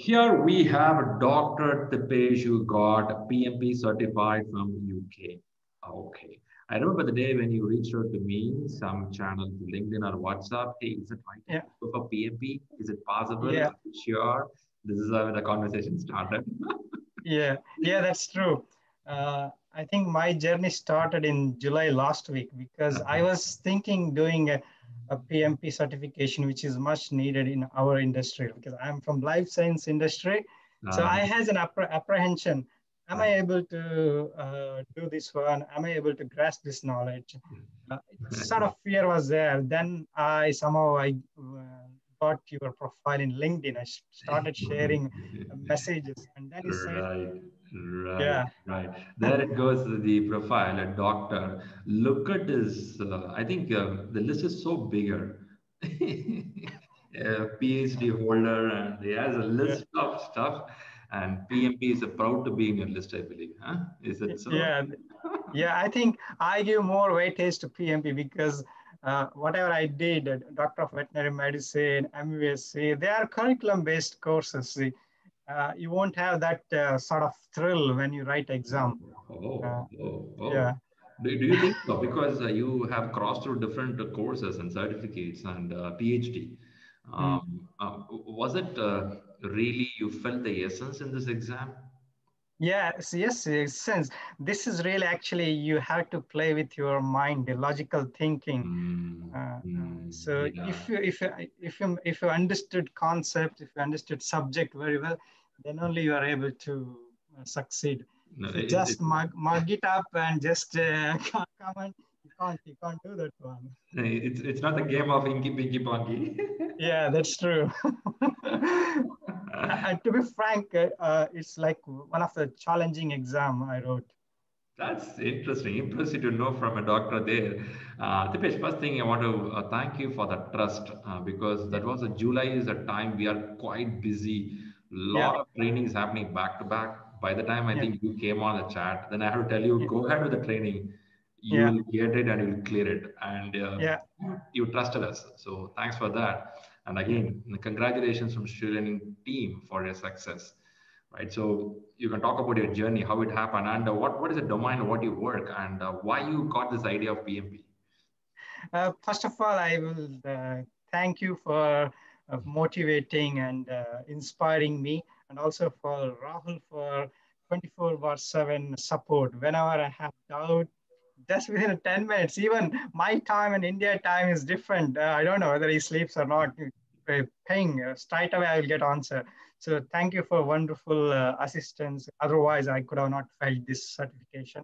Here we have a Dr. Tipesh who got PMP certified from UK. Okay. I remember the day when you reached out to me, some channel, LinkedIn or WhatsApp. Hey, is it right? Yeah. Go for PMP? Is it possible? Yeah. Sure. This is how the conversation started. yeah, yeah, that's true. Uh, I think my journey started in July last week because I Uh-huh. was thinking doing a, a PMP certification, which is much needed in our industry because I'm from life science industry. So Uh, I has an appre- apprehension. Am I able to uh, do this one? Am I able to grasp this knowledge? Uh, sort of fear was there. Then I somehow I uh, got your profile in LinkedIn. I started sharing messages, and then he said, Right, right, Yeah. right. There it goes, the profile, a doctor. Look at this. Uh, I think uh, the list is so bigger. a PhD holder, and he has a list of stuff. And PMP is proud to be in your list, I believe. Huh? Is it so? Yeah, yeah. I think I give more weightage to PMP because uh, whatever I did, Doctor of Veterinary Medicine, MVSc, they are curriculum-based courses. See, uh, you won't have that uh, sort of thrill when you write exam. Oh, Uh, oh, oh. Yeah. Do, do you think so? Because uh, you have crossed through different uh, courses and certificates and uh, PhD. Um, uh, was it uh, really you felt the essence in this exam? Yes, yes, yes, sense. This is really actually you have to play with your mind, the logical thinking. Mm, Uh, mm, so yeah. if you if you if you if you understood concept, if you understood subject very well, then only you are able to uh, succeed. No, it- just it- mug, mug it up and just uh, come on, you can't you can't do that one. it's it's not the game of Inky Pinky Ponky. Yeah, that's true. and to be frank, uh, uh, it's like one of the challenging exam I wrote. That's interesting. Impressive to know from a doctor there. Uh, Dipesh, first thing I want to uh, thank you for the trust uh, because that was a July is a time we are quite busy. Lot Yeah. of trainings happening back to back. By the time I Yeah. think you came on the chat, then I have to tell you, Yeah. go ahead with the training. You will get it and you'll clear it. And uh, Yeah. you trusted us. So thanks for that. And again, congratulations from Shrilan team for your success. Right. So you can talk about your journey, how it happened, and uh, what, what is the domain, what you work, and uh, why you got this idea of PMP. Uh, first of all, I will uh, thank you for uh, motivating and uh, inspiring me, and also for Rahul for 24 bar 7 support. Whenever I have doubt, just within 10 minutes, even my time and India time is different. Uh, I don't know whether he sleeps or not. Ping uh, straight away, I will get answer. So thank you for wonderful uh, assistance. Otherwise, I could have not felt this certification.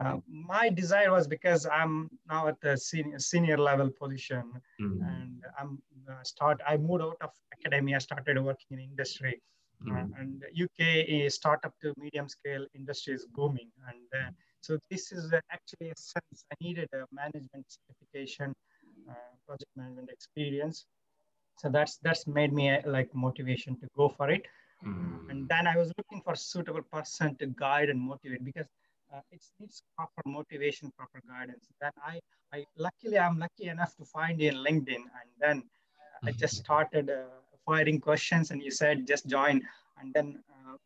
Uh, my desire was because I'm now at the senior, senior level position Mm, and I'm uh, start. I moved out of academia, started working in industry, uh, mm, and UK is startup to medium scale industry is booming, and uh, so this is uh, actually a sense I needed a management certification, uh, project management experience. So that's that's made me uh, like motivation to go for it mm. and then I was looking for a suitable person to guide and motivate because uh, it needs proper motivation, proper guidance. Then I, I luckily I'm lucky enough to find you in LinkedIn, and then I just started uh, firing questions, and you said just join, and then. Uh,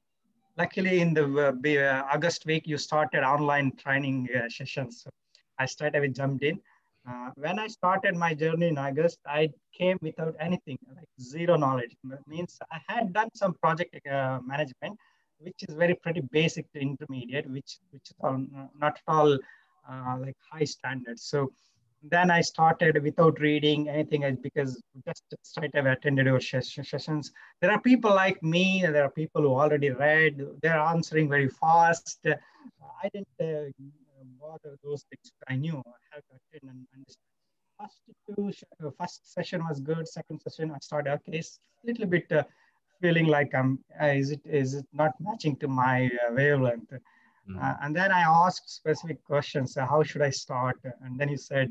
Luckily, in the uh, uh, August week, you started online training uh, sessions. So I straight away jumped in. Uh, when I started my journey in August, I came without anything, like zero knowledge. M- means I had done some project uh, management, which is very pretty basic to intermediate, which which is all, not at all uh, like high standards. So then I started without reading anything because just straight away attended your sessions. There are people like me. and There are people who already read. They're answering very fast. I didn't uh, bother those things. I knew I had to attend and understand. First two, uh, first session was good. Second session, I started. Okay, it's a little bit uh, feeling like I'm. Uh, is it is it not matching to my uh, wavelength? Mm. Uh, and then I asked specific questions. How should I start? And then he said,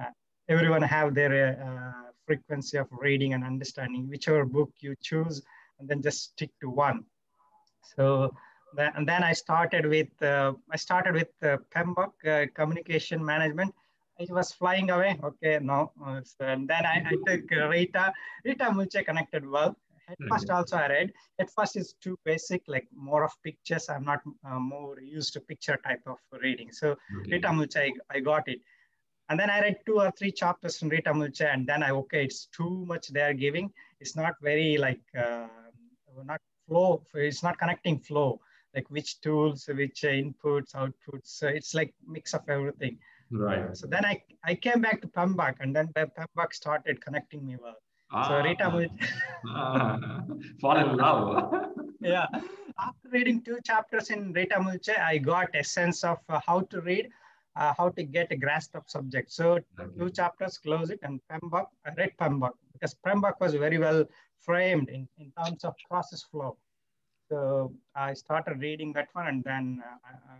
uh, everyone have their uh, frequency of reading and understanding. Whichever book you choose, and then just stick to one. So then, and then I started with uh, I started with uh, PMBOK uh, communication management. It was flying away. Okay, no. So, and then I, I took Rita. Rita Mulcahy connected well, Head first also I read. at first is too basic, like more of pictures. I'm not uh, more used to picture type of reading. So okay. Rita Mulcahy, I, I got it. And then I read two or three chapters from Rita Mulcahy, and then I okay, it's too much they are giving. It's not very like uh, not flow. It's not connecting flow. Like which tools, which inputs, outputs. So it's like mix of everything. Right. So then I, I came back to PMBOK and then PMBOK started connecting me well. Ah, so Rita will ah, fall in love. yeah. After reading two chapters in Rita Mulcahy, I got a sense of uh, how to read, uh, how to get a grasp of subject. So okay. two chapters, close it, and PMBOK, I read PMBOK because PMBOK was very well framed in, in terms of process flow. So I started reading that one and then uh, uh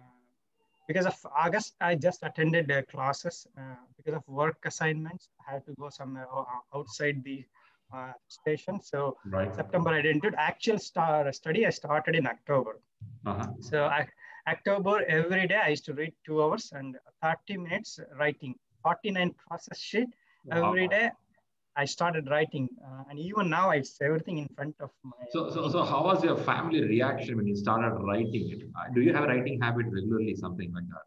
because of August, I just attended the classes uh, because of work assignments. I had to go somewhere outside the uh, station. So right. September I didn't do actual star study. I started in October. Uh-huh. So I, October every day I used to read two hours and 30 minutes writing, 49 process sheet wow. every day. I started writing, uh, and even now I it's everything in front of my. So, so, so, how was your family reaction when you started writing it? Uh, do you have a writing habit regularly, something like that?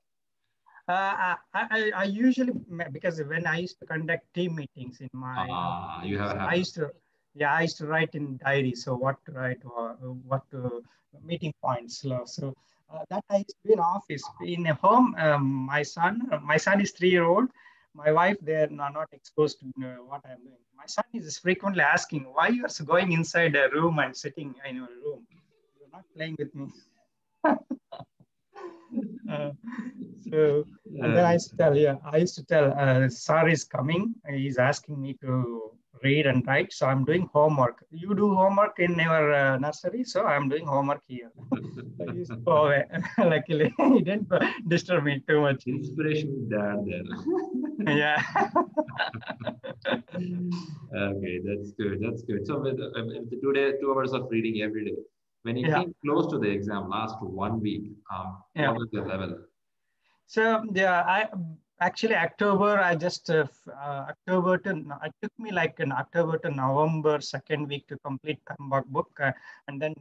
Uh, I, I, I, usually because when I used to conduct team meetings in my, ah, you have. I used to, yeah, I used to write in diary. So what to write, or what to meeting points. So uh, that I used to be in office. In a home, um, my son, my son is three year old my wife they're not, not exposed to uh, what i'm doing my son is frequently asking why you are going inside a room and sitting in your room you're not playing with me uh, so and then i used to tell yeah i used to tell uh, sir is coming he's asking me to read and write. So I'm doing homework. You do homework in your uh, nursery, so I'm doing homework here. go away. Luckily, he didn't disturb me too much. Inspiration there, then. yeah. okay, that's good. That's good. So with, two day, two hours of reading every day. When you yeah. came close to the exam, last one week, um, yeah. what was the level? So yeah, I actually October, I just, uh, uh, October to, it took me like an October to November second week to complete PMBOK book uh, and then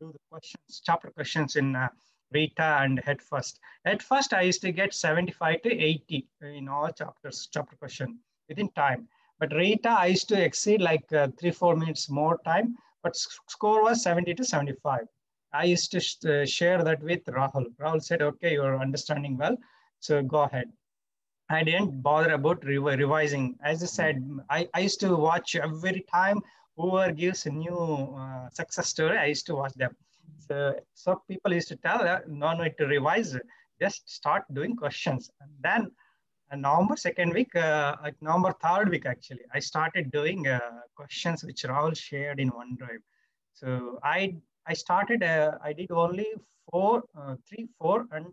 do the questions, chapter questions in uh, Rita and Head First. Head First, I used to get 75 to 80 in all chapters, chapter question within time. But Rita, I used to exceed like uh, three, four minutes more time, but score was 70 to 75. I used to sh uh, share that with Rahul. Rahul said, okay, you're understanding well, so go ahead. I didn't bother about re- revising. As I said, I, I used to watch every time whoever gives a new uh, success story, I used to watch them. So, so people used to tell, uh, no need to revise, just start doing questions. And then uh, November second week, uh, November third week actually, I started doing uh, questions which Rahul shared in OneDrive. So I I started, uh, I did only four, uh, three, four, and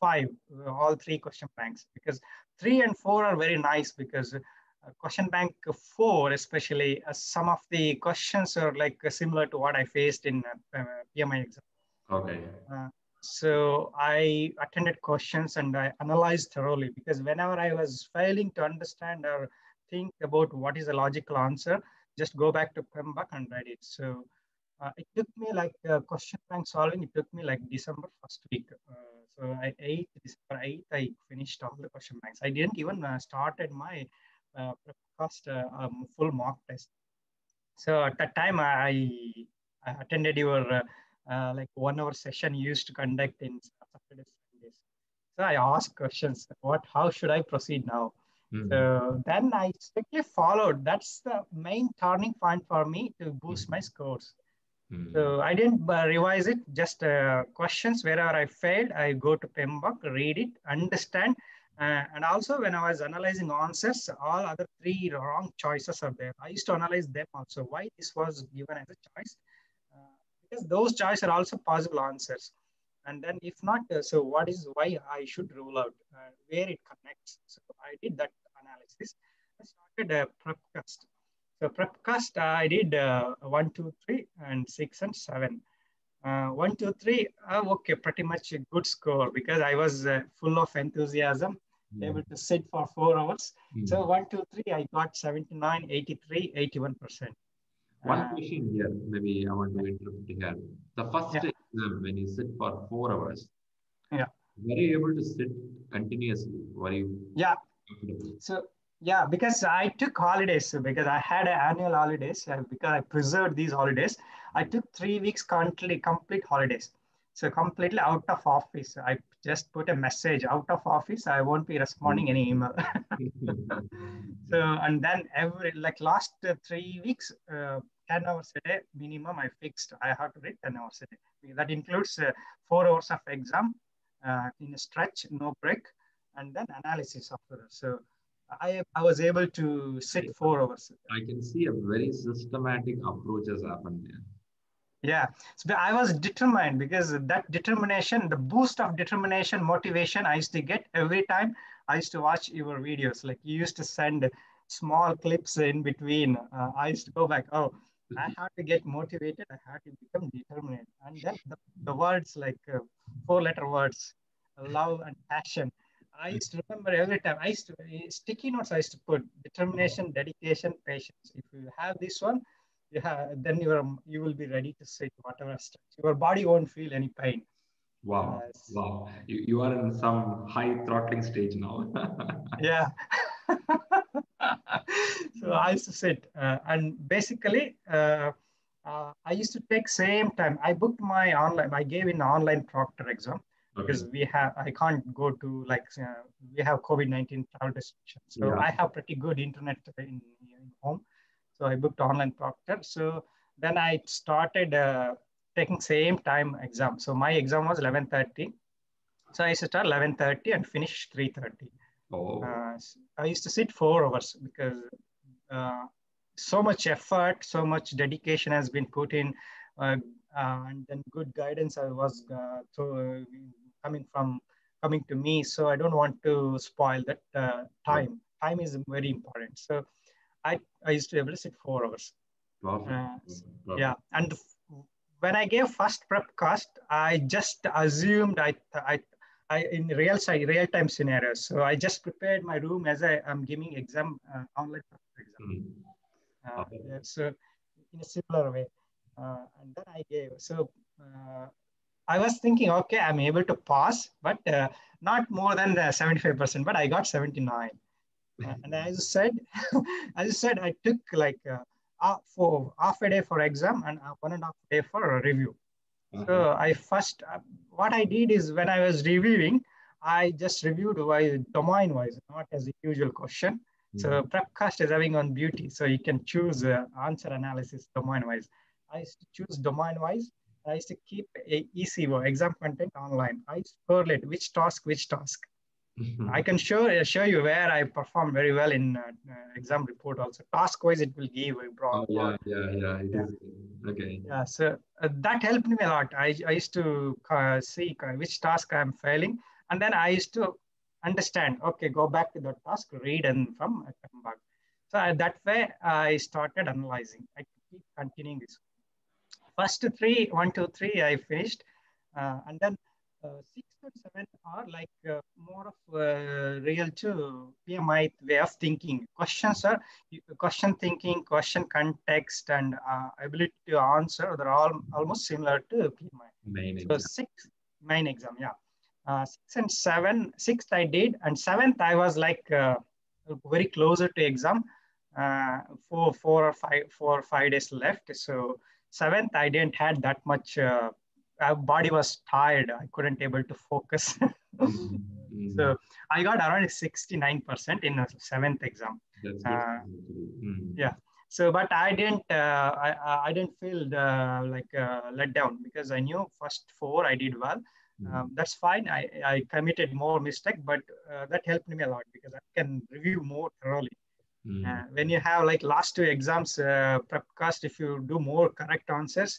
five, uh, all three question banks because three and four are very nice because uh, question bank four, especially uh, some of the questions are like uh, similar to what I faced in PMI exam. Okay. So I attended questions and I analyzed thoroughly because whenever I was failing to understand or think about what is the logical answer, just go back to PMBOK and write it. So uh, it took me like uh, question bank solving. It took me like December first week. Uh, so I eight December eighth, I finished all the question banks. I didn't even uh, started my uh, first uh, um, full mock test. So at that time, I, I attended your like one hour session you used to conduct in Saturdays. So I asked questions. What? How should I proceed now? Mm-hmm. So then I strictly followed. That's the main turning point for me to boost mm-hmm. my scores. Mm. So I didn't uh, revise it, just uh, questions. Wherever I failed, I go to PMBOK, read it, understand. Uh, and also when I was analyzing answers, all other three wrong choices are there. I used to analyze them also. Why this was given as a choice? Because those choices are also possible answers. And then if not, uh, so what is why I should rule out uh, where it connects. So I did that analysis. I started a prep cast. So prepcast, uh, I did uh, one, two, three, and six and seven. Uh, one, two, three, uh, okay, pretty much a good score because I was uh, full of enthusiasm, mm. able to sit for four hours. Mm. So one, two, three, I got 79, 83, 81%. One uh, question here, maybe I want to interrupt here. The first yeah. exam, when you sit for four hours, yeah, were you able to sit continuously? Were you? Yeah. So yeah, because I took holidays because I had annual holidays because I preserved these holidays. I took three weeks complete complete holidays. So completely out of office. I just put a message out of office. I won't be responding any email. so and then every like last three weeks, uh, 10 hours a day minimum I fixed. I have to read 10 hours a day. That includes uh, four hours of exam uh, in a stretch, no break, and then analysis after. So I, I was able to sit four hours. I can see a very systematic approach has happened there. Yeah, so I was determined because that determination, the boost of determination, motivation I used to get every time I used to watch your videos. Like you used to send small clips in between. Uh, I used to go back, oh, I had to get motivated. I had to become determined. And then the, the words like uh, four letter words, love and passion. I used to remember every time. I used to sticky notes. I used to put determination, dedication, patience. If you have this one, you have then you are you will be ready to sit whatever stretch. Your body won't feel any pain. Wow! Uh, wow! You, you are in some high throttling stage now. yeah. so I used to sit uh, and basically. Uh, uh, I used to take same time. I booked my online. I gave in online proctor exam because we have i can't go to like uh, we have covid-19 travel restrictions so yeah. i have pretty good internet in, in, home so i booked online proctor so then i started uh, taking same time exam so my exam was 11.30 so i used to start 11.30 and finish 3.30 oh. Uh, i used to sit four hours because so much effort so much dedication has been put in uh, uh, and then good guidance I was uh, through, coming from coming to me. So I don't want to spoil that uh, time. Time is very important. So I, I used to to sit four hours. Uh, yeah. And when I gave first prep cast, I just assumed I, I, I in real real time scenarios. So I just prepared my room as I am giving exam uh, online exam. Mm. Uh, yeah, so in a similar way, uh, and then I gave so uh, I was thinking, okay, I'm able to pass, but uh, not more than the 75%, but I got 79. Uh, and as I said, as I said, I took like uh, for half a day for exam and one and a half day for review. Uh-huh. So I first, uh, what I did is when I was reviewing, I just reviewed wise, domain wise, not as a usual question. Mm-hmm. So Prepcast is having on beauty, so you can choose uh, answer analysis domain wise. I used to choose domain wise I used to keep a ECO, exam content outline. I used to correlate which task, which task. Mm-hmm. I can show, show you where I perform very well in uh, uh, exam report also. Task wise, it will give a broad. Oh, yeah, yeah, yeah, yeah. Okay. Yeah, so uh, that helped me a lot. I, I used to uh, see which task I'm failing. And then I used to understand, okay, go back to the task, read and from come back. So uh, that way I started analyzing. I keep continuing this first three, one, two, three, I finished. Uh, and then uh, six and seven are like uh, more of uh, real to PMI way of thinking. Questions are question thinking, question context, and uh, ability to answer. They're all almost similar to PMI. Main so exam. six main exam, yeah. Uh, six and seven, sixth I did, and seventh I was like very closer to exam. four, four or five, four or five days left. So seventh i didn't had that much uh, body was tired i couldn't able to focus mm-hmm. so i got around 69% in the seventh exam uh, mm. yeah so but i didn't uh, I, I didn't feel the, like uh, let down because i knew first four i did well mm. um, that's fine I, I committed more mistake but uh, that helped me a lot because i can review more thoroughly Mm. Uh, when you have like last two exams uh, prepcast, if you do more correct answers,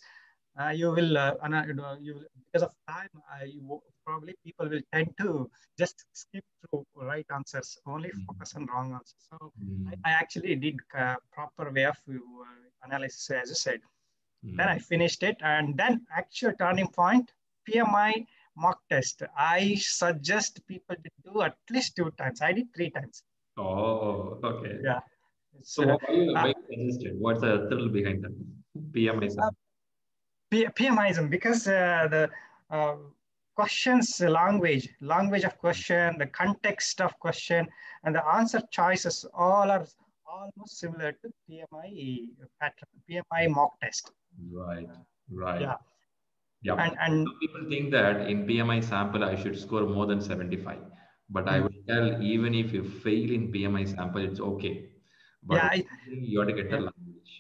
uh, you will, uh, you, because of time, you, probably people will tend to just skip through right answers, only mm. focus on wrong answers. So mm. I, I, actually did uh, proper way of uh, analysis, as I said. Mm. Then I finished it, and then actual turning point, PMI mock test. I suggest people to do at least two times. I did three times. Oh, okay. Yeah. So, you uh, suggested? What's the thrill behind that? PMISM. Uh, P- PMISM because uh, the uh, questions language, language of question, the context of question, and the answer choices all are almost similar to PMI pattern, PMI mock test. Right. Right. Yeah. Yeah. And, and Some people think that in PMI sample I should score more than 75. But mm-hmm. I would tell even if you fail in PMI sample, it's okay. But yeah, I, you have to get the language.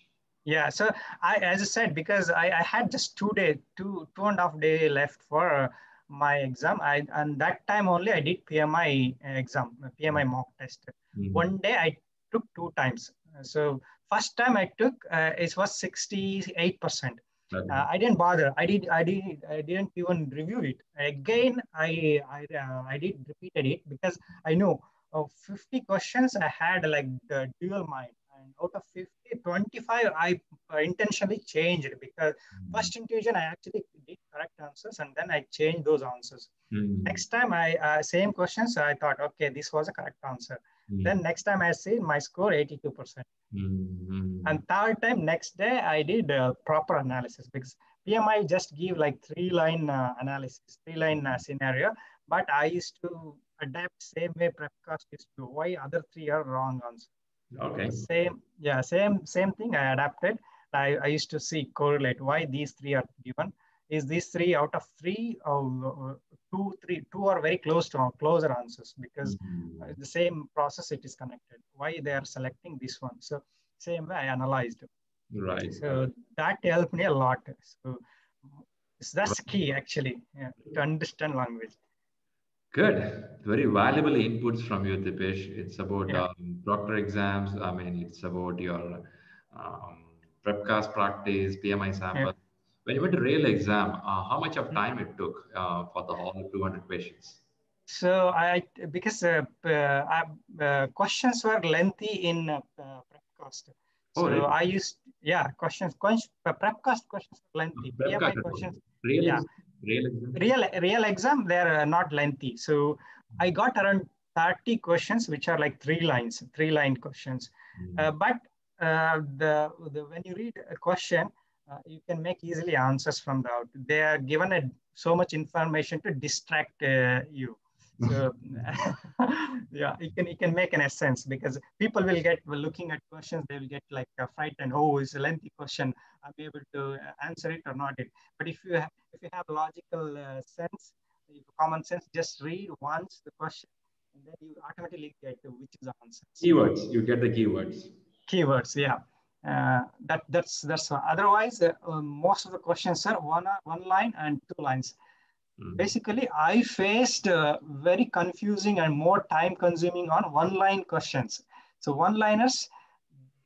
Yeah. So I, as I said, because I, I had just two day, two two and a half day left for my exam. I and that time only I did PMI exam, PMI mock test. Mm-hmm. One day I took two times. So first time I took uh, it was sixty eight percent. Uh, I didn't bother. I did. I did. I didn't even review it. Again, I I, uh, I did repeated it because I know of 50 questions I had like the dual mind, and out of 50, 25 I intentionally changed because mm. first intuition I actually did correct answers and then I changed those answers. Mm. Next time I uh, same questions I thought okay this was a correct answer. Mm. Then next time I see my score 82 percent. Mm-hmm. And third time, next day, I did a proper analysis because PMI just give like three line uh, analysis, three line uh, scenario. But I used to adapt same way Prepcast used to. Why other three are wrong answer? Okay. Same, yeah, same same thing. I adapted. I, I used to see correlate why these three are given. Is these three out of three or two, three, two are very close to our closer answers because mm-hmm. the same process it is connected. Why they are selecting this one? So same way I analyzed. Right. So that helped me a lot. So, that's key actually yeah, to understand language. Good. Very valuable inputs from you, Dipesh. It's about yeah. um, proctor exams. I mean, it's about your um, prepcast practice, PMI sample. Yeah when you went to real exam, uh, how much of time it took uh, for the whole 200 questions? So I, because uh, uh, uh questions were lengthy in uh, Prepcast. Oh, so oh, really? I used, yeah, questions, questions Prepcast questions were lengthy. PMI questions, real, yeah. Real exam? Real, real exam, they're not lengthy. So I got around 30 questions, which are like three lines, three line questions. Mm. but the, the when you read a question, uh, you can make easily answers from the out. They are given a, so much information to distract uh, you. So yeah, it can you can make an essence because people will get looking at questions. They will get like uh, frightened. Oh, it's a lengthy question. I'll be able to uh, answer it or not it. But if you have, if you have logical uh, sense, common sense, just read once the question, and then you automatically get which is the answer. Keywords. You get the keywords. Keywords. Yeah. Uh, that that's that's uh, otherwise uh, um, most of the questions are one one line and two lines mm. basically i faced uh, very confusing and more time consuming on one line questions. So one liners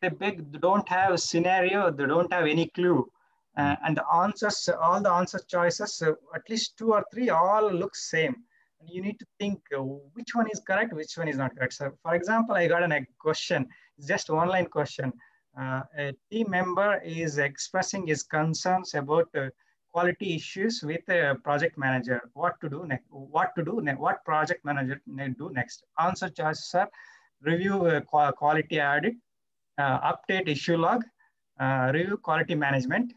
they big they don't have a scenario they don't have any clue. Uh, and the answers all the answer choices at least two or three all look same. And you need to think which one is correct which one is not correct. So for example i got an, a question it's just one line question. Uh, a team member is expressing his concerns about uh, quality issues with a project manager. What to do next? What to do next? What project manager do next? Answer choices are review uh, quality audit, uh, update issue log, uh, review quality management.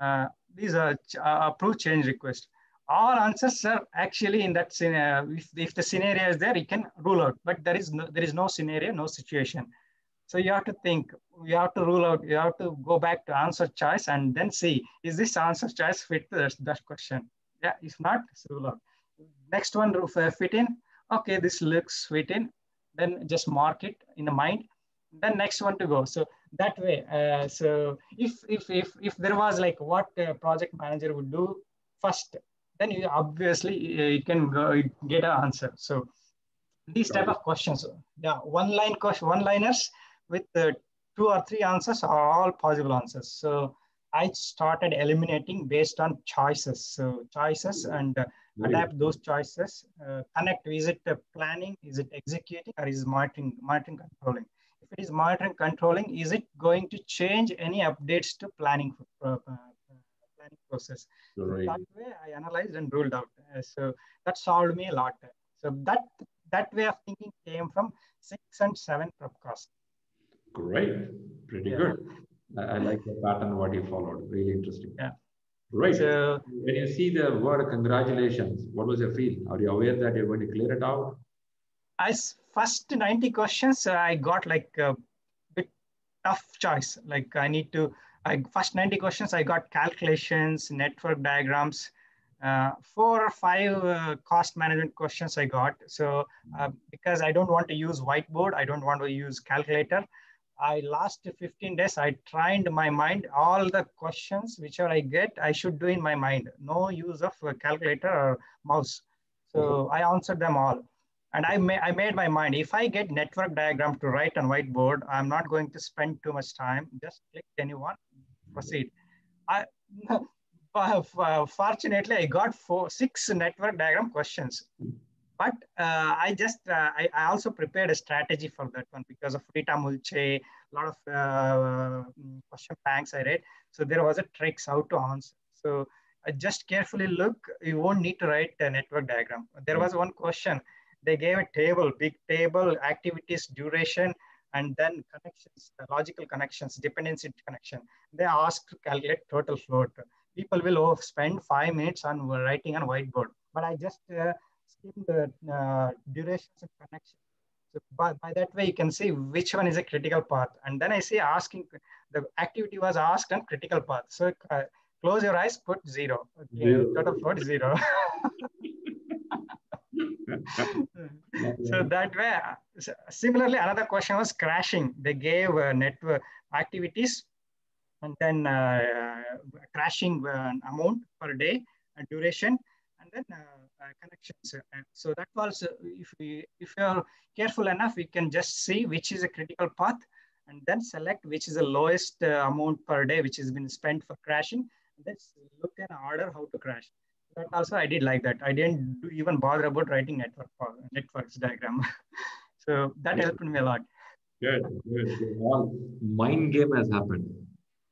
Uh, these are approve change request. All answers are actually in that scenario. If, if the scenario is there, you can rule out. But there is no, there is no scenario, no situation. So you have to think, you have to rule out, you have to go back to answer choice and then see, is this answer choice fit that, that question? Yeah, if not, rule out. Next one, uh, fit in. Okay, this looks fit in. Then just mark it in the mind. Then next one to go. So that way, uh, so if, if, if, if there was like what a project manager would do first, then you obviously uh, you can go, get an answer. So these type of questions, yeah, one line question, one liners, with the two or three answers are all possible answers. So I started eliminating based on choices. So choices and uh, adapt those choices. Uh, connect, is it uh, planning, is it executing or is it monitoring, monitoring controlling? If it is monitoring controlling, is it going to change any updates to planning uh, uh, planning process? Right. That way I analyzed and ruled out. Uh, so that solved me a lot. So that that way of thinking came from six and seven Prepcast. Great, pretty yeah. good. I like the pattern what you followed. Really interesting. Yeah. Right. So when you see the word congratulations, what was your feel? Are you aware that you're going to clear it out? I first 90 questions, I got like a bit tough choice. Like I need to, I first 90 questions, I got calculations, network diagrams, uh, four or five uh, cost management questions I got. So uh, because I don't want to use whiteboard, I don't want to use calculator. I last 15 days, I trained my mind, all the questions whichever I get, I should do in my mind. No use of calculator or mouse. So mm-hmm. I answered them all. And I, ma I made my mind, if I get network diagram to write on whiteboard, I'm not going to spend too much time. Just click anyone, proceed. I, uh, fortunately, I got four, six network diagram questions. But uh, I just, uh, I, I, also prepared a strategy for that one because of Rita Mulcahy, a lot of uh, question banks I read. So there was a tricks how to answer. So I just carefully look, you won't need to write a network diagram. There was one question, they gave a table, big table, activities, duration, and then connections, the logical connections, dependency connection. They asked to calculate total float. People will oh, spend five minutes on writing on whiteboard, but I just uh, the uh, durations and connections. So by, by that way, you can see which one is a critical path. And then I see asking, the activity was asked on critical path. So uh, close your eyes, put zero. Okay, zero. total float zero. so that way, similarly, another question was crashing. They gave uh, network activities and then uh, crashing uh, amount per day and duration, and then uh, uh, connections. so that was, if we, if you're careful enough, we can just see which is a critical path and then select which is the lowest amount per day which has been spent for crashing. Let's look in order how to crash that also I did like that. I didn't do even bother about writing network networks diagram. so that helped me a lot. Good, good. All mind game has happened.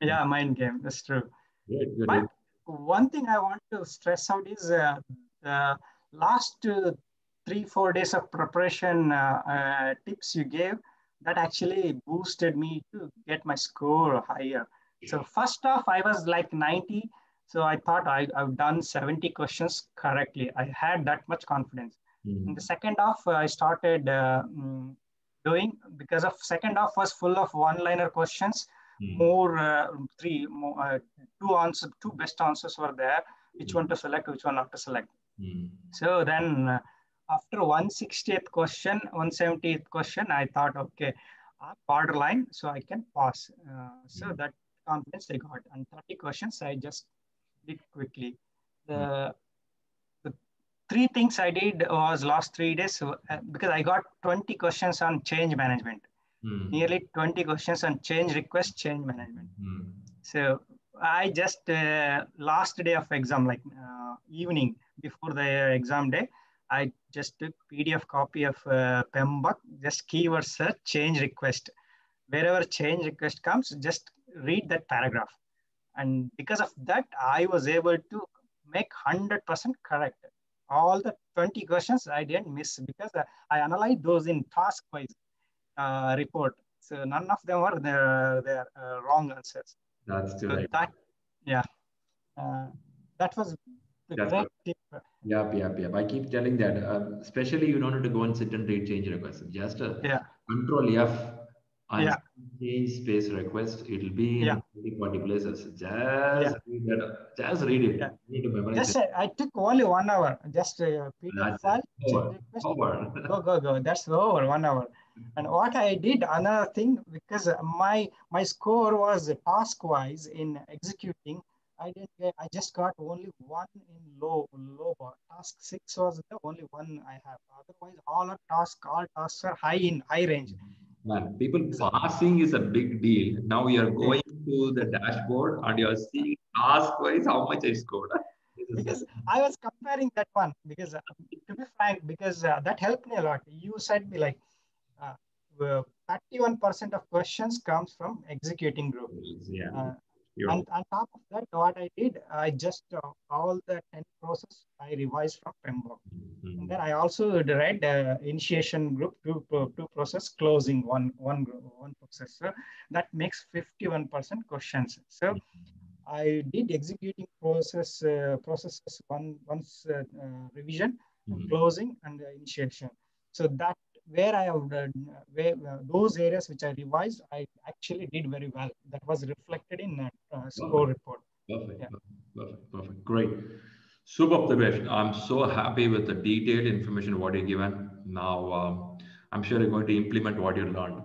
Yeah, mind game. That's true. Good, good. But one thing I want to stress out is uh, the last uh, three, four days of preparation uh, uh tips you gave that actually boosted me to get my score higher. So first off, I was like 90 so I thought I, have done 70 questions correctly. I had that much confidence. Mm-hmm. In the second off, uh, I started uh, mm, doing because of second off was full of one-liner questions. Mm-hmm. More uh, three, more, uh, two answers, two best answers were there. Which mm-hmm. one to select, which one not to select. Mm-hmm. So then, uh, after 160th question, 170th question, I thought, okay, borderline, so I can pass. Uh, so mm-hmm. that confidence I got. And 30 questions, I just did quickly. The, the three things I did was last three days uh, because I got 20 questions on change management. Mm. Nearly 20 questions on change request, change management. Mm. So I just uh, last day of exam, like uh, evening before the exam day, I just took PDF copy of uh, PMBOK, just keyword search change request. Wherever change request comes, just read that paragraph. And because of that, I was able to make 100% correct. All the 20 questions I didn't miss because I analyzed those in task-wise uh, report. So none of them were their, their uh, wrong answers. That's too so That, yeah, uh, that was the That's great tip. Yep, yep, yep. I keep telling that, uh, especially you don't have to go and sit and read change requests. Just a yeah. control F yeah. change space request. It'll be yeah. in 40 places. Just yeah. read it. Just read it. Yeah. Need to memorize just, it. I took only one hour. Just uh, PDF file. Over. over. go, go, go. That's over one hour. And what I did, another thing, because my my score was task wise in executing, I didn't get, I just got only one in low low bar. Task six was the only one I have. Otherwise, all our tasks, all tasks are high in high range. Man, people passing is a big deal. Now you're going to the dashboard and you're seeing task wise how much I scored. because I was comparing that one because to be frank, because uh, that helped me a lot. You said me like 31% of questions comes from executing group. Yeah. Uh, and on top of that, what I did, I just uh, all the 10 process I revised from PMBOK. Mm-hmm. And then I also read uh, initiation group two, two process closing one one one process. So that makes 51% questions. So mm-hmm. I did executing process uh, processes one once uh, uh, revision, mm-hmm. closing, and initiation. So that where I have done, where uh, those areas which I revised, I actually did very well. That was reflected in that uh, score report. Perfect, yeah. perfect, perfect, great. Super, Dipesh. I'm so happy with the detailed information what you've given. Now, um, I'm sure you're going to implement what you learned.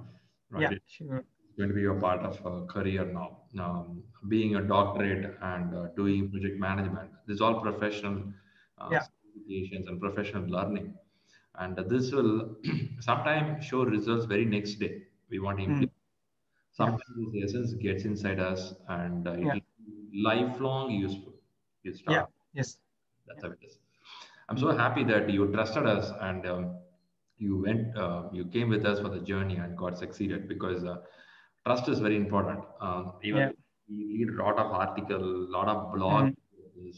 Right? Yeah, sure. It's going to be a part of a career now. Um, being a doctorate and uh, doing project management, this is all professional uh, yeah. and professional learning and this will sometimes show results very next day. We want to hmm. implement. Mm. Sometimes yeah. this essence gets inside us and uh, yeah. lifelong useful. You start. Yeah. Yes. That's how it is. I'm so happy that you trusted us and um, you went, uh, you came with us for the journey and got succeeded because uh, trust is very important. Um, even yeah. we read a lot of article, a lot of blog. Mm.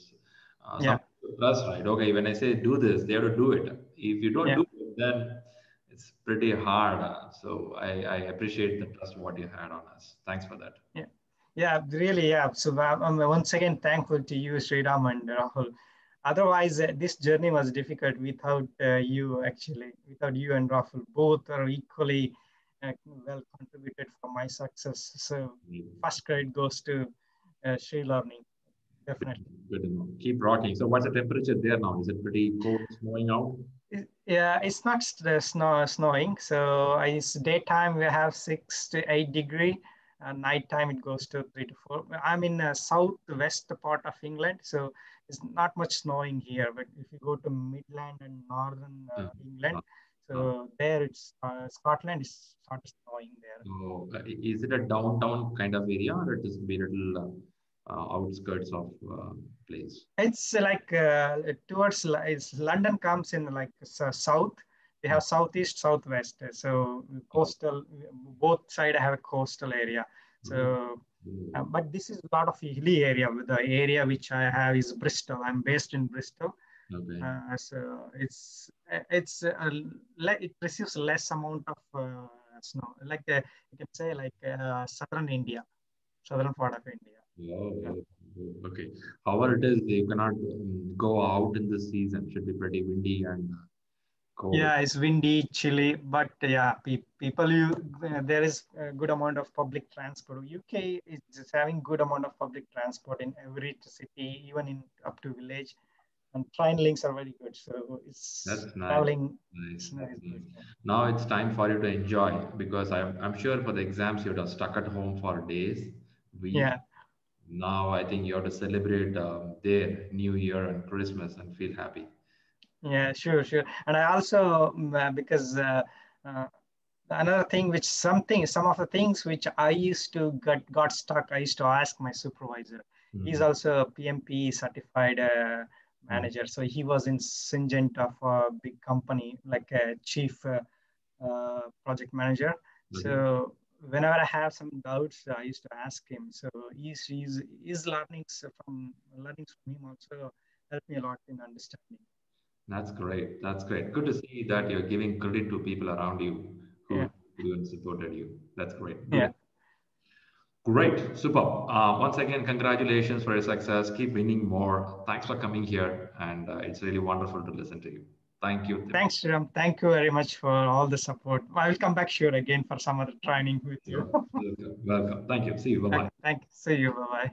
Uh, yeah. Trust, right? Okay, when I say do this, they have to do it if you don't yeah. do it, then it's pretty hard. So I, I appreciate the trust what you had on us. Thanks for that. Yeah. Yeah, really, yeah. So I'm once again thankful to you, Shriram and Rahul. Otherwise, uh, this journey was difficult without uh, you, actually, without you and Rahul. Both are equally uh, well contributed for my success. So mm-hmm. first credit goes to uh, ShriLearning definitely. Good know. Keep rocking. So, what's the temperature there now? Is it pretty cold, snowing out? Yeah, it's not snow snowing. So, it's daytime we have six to eight degree. Uh, nighttime it goes to three to four. I'm in uh, southwest part of England, so it's not much snowing here. But if you go to Midland and northern uh, mm. England, so there it's uh, Scotland is sort of snowing there. So, uh, is it a downtown kind of area, or it is a little uh, outskirts of uh, place? It's like uh, towards it's London comes in like south. We have southeast, southwest. So coastal, both side have a coastal area. So, mm-hmm. uh, but this is a lot of hilly area. The area which I have is Bristol. I'm based in Bristol. Okay. Uh, so it's it's uh, it receives less amount of snow. Like you can say like southern India, southern part of India. Oh, okay. However, it is you cannot um, go out in the season. It should be pretty windy and uh, cold. Yeah, it's windy, chilly, but yeah, pe people you uh, there is a good amount of public transport. UK is having good amount of public transport in every city, even in up to village, and train links are very good. So it's That's nice. traveling. Nice. nice. Now it's time for you to enjoy because I'm I'm sure for the exams you would have stuck at home for days. Yeah now I think you have to celebrate um, their New Year and Christmas and feel happy. Yeah, sure, sure. And I also mm, uh, because uh, uh, another thing which something some of the things which I used to get got stuck. I used to ask my supervisor. Mm-hmm. He's also a PMP certified uh, manager, so he was in Syngenta a big company like a chief uh, uh, project manager. Mm-hmm. So whenever I have some doubts, I used to ask him. So he's, he's his learnings from learnings from him also helped me a lot in understanding. That's great. That's great. Good to see that you're giving credit to people around you who yeah. and supported you. That's great. Yeah. Great. Super. Uh, once again, congratulations for your success. Keep winning more. Thanks for coming here. And uh, it's really wonderful to listen to you. Thank you. Thanks, Ram. Thank you very much for all the support. I will come back sure again for some other training with you. Welcome. Thank you. See you. Bye bye. Thank you. See you. Bye bye.